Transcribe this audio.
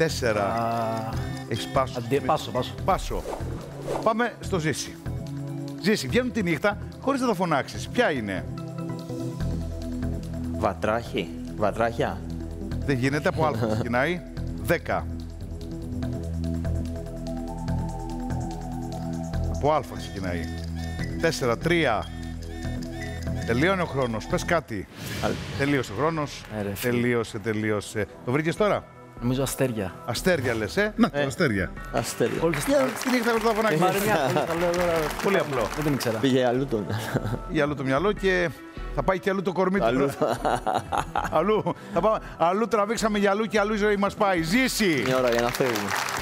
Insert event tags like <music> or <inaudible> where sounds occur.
Τέσσερα. Α, Έχεις πάσο. Αντί, πάσο, πάσο. Πάσο. Πάμε στο Ζήση. Ζήση, βγαίνουν τη νύχτα χωρίς να το φωνάξεις. Ποια είναι; Βατράχη. Βατράχια. Δεν γίνεται, από άλλο <laughs> ξεκινάει. Δέκα. Από α ξεκινάει. Τέσσερα, τρία. Τελείωνε ο χρόνος. Πες κάτι. Αλ- Τελείωσε ο χρόνος. Ε, ρε, φίλε. τελείωσε, τελείωσε. Το βρήκες τώρα; Νομίζω αστέρια. Αστέρια λες, ε; Να, το αστέρια. Αστέρια. Όλες Για τις... τη νύχτα χωρίς να το φωνάξεις. Μαρινιά, το λέω τώρα. Πολύ απλό. Δεν την ήξερα. Πήγε αλλού τον. Για αλλού το μυαλό και θα πάει και αλλού το κορμί του. Αλλού. αλλού, θα πάμε, αλλού τραβήξαμε για αλλού και αλλού η ζωή μας πάει. Ζήσει! Μια ώρα για να φεύγουμε.